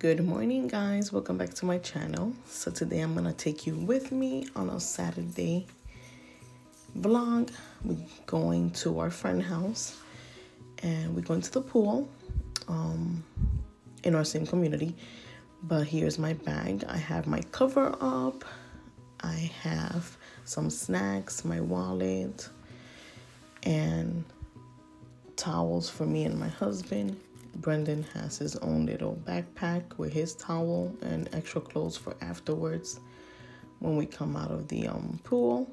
Good morning, guys. Welcome back to my channel. So, today I'm gonna take you with me on a Saturday vlog. We're going to our friend house and we're going to the pool um, in our same community. But here's my bag I have my cover up, I have some snacks, my wallet, and towels for me and my husband. Brendan has his own little backpack with his towel and extra clothes for afterwards when we come out of the um, pool.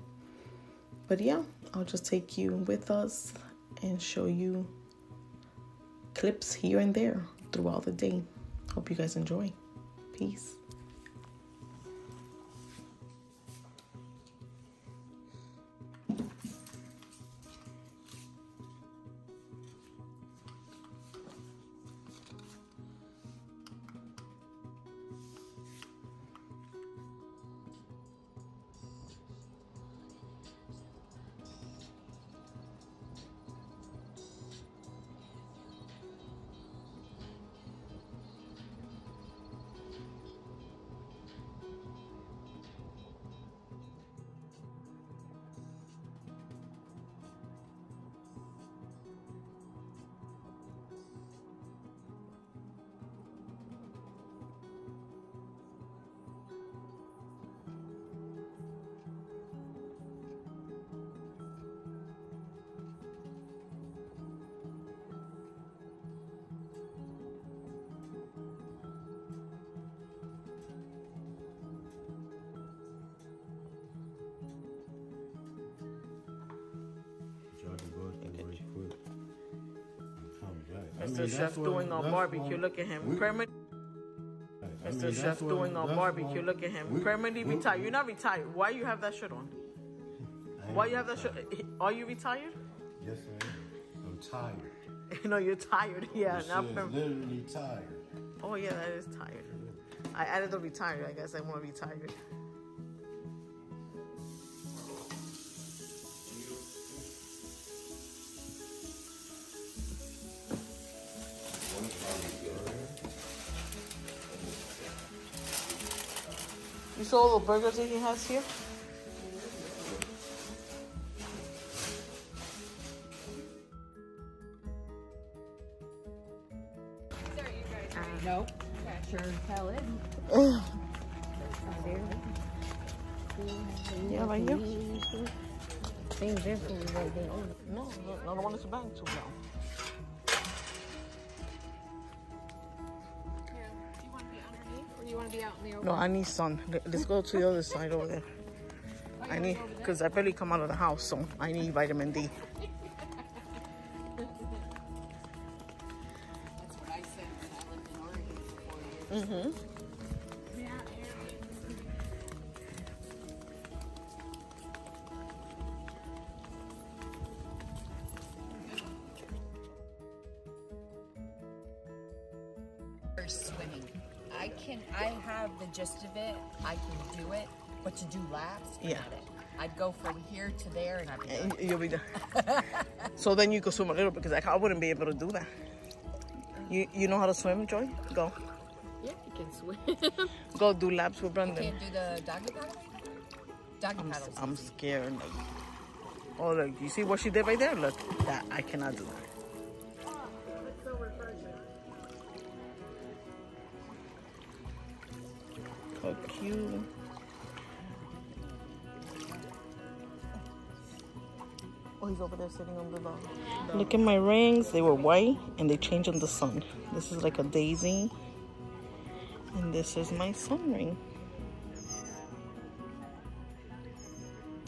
But yeah, I'll just take you with us and show you clips here and there throughout the day. Hope you guys enjoy. Peace. Mr. Chef doing our barbecue. Look at him. Permanent. Mr. Chef doing our barbecue. Look at him. Permanently retired. You're not retired. Why you have that shirt on? Why you have that shirt? Are you retired? Yes, I am. I'm tired. no, you're tired. Yeah, not is literally tired. Oh yeah, that is tired. I added the retired. I guess I want retired. You saw all the burgers that he has here? Nope. Sure hell is. Yeah, right here. Things there right there. No, no, I don't want it to bang too loud. You want to be out in the open? No, I need sun. Let- Let's go to the other side over there. I need, because I barely come out of the house, so I need vitamin D. That's what I said I lived in Oregon for four years. Mm-hmm. Or swimming. I can. I have the gist of it. I can do it, but to do laps, Yeah. I'd go from here to there, and I'd be done. You'll be done. so then you can swim a little because I, I wouldn't be able to do that. You you know how to swim, Joy? Go. Yeah, you can swim. Go do laps with Brendan. Can't do the doggy paddle. Doggy I'm, paddles. I'm scared. Like, oh, look, you see what she did right there? Look, that I cannot do that. So cute. Oh, he's over there sitting under the. Look at my rings. They were white and they changed in the sun. This is like a daisy. And this is my sun ring.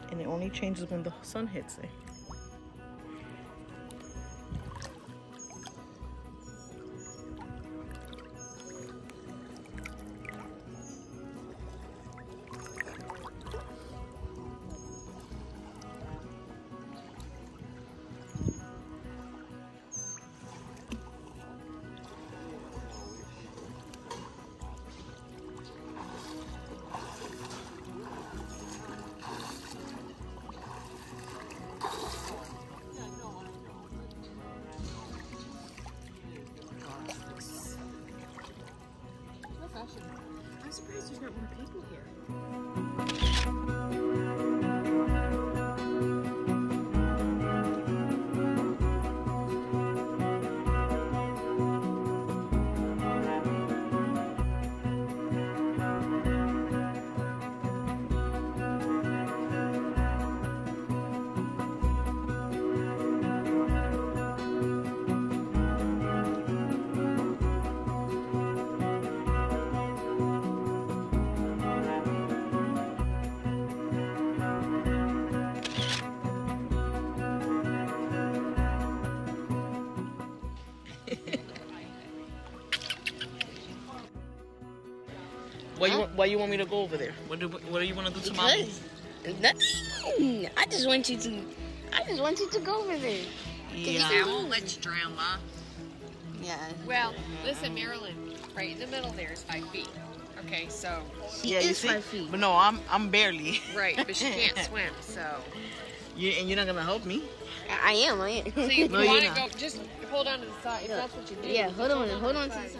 And it only changes when the sun hits it. I'm surprised there's not more people here. Why you Huh? want- why you want me to go over there? What do what do you want to do to mommy? Because nothing. I just want you to. I just want you to go over there. Yeah. I won't let you drown, Ma. Yeah. Well, listen, Marilyn, right in the middle there is five feet. Okay, so She yeah, you is see? five feet. But no, I'm I'm barely. right, but she can't swim. So, You and you're not gonna help me. I am. I am. so you No, you're want to not. go? Just hold on to the side. If that's what you do. yeah. just Hold on. Hold to on to the side.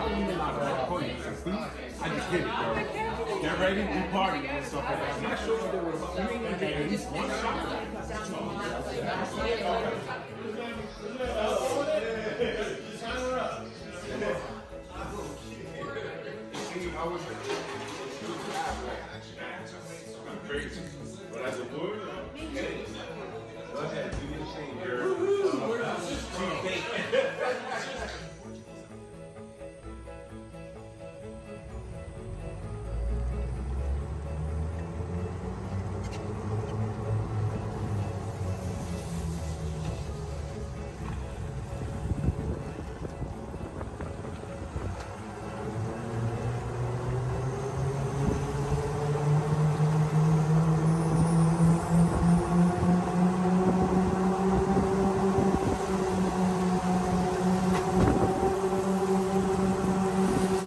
don't even like that point. I just get it, bro. They're ready we party and stuff like that. I'm not sure if there was at least one shot. Crazy. But as a woman, go ahead, do.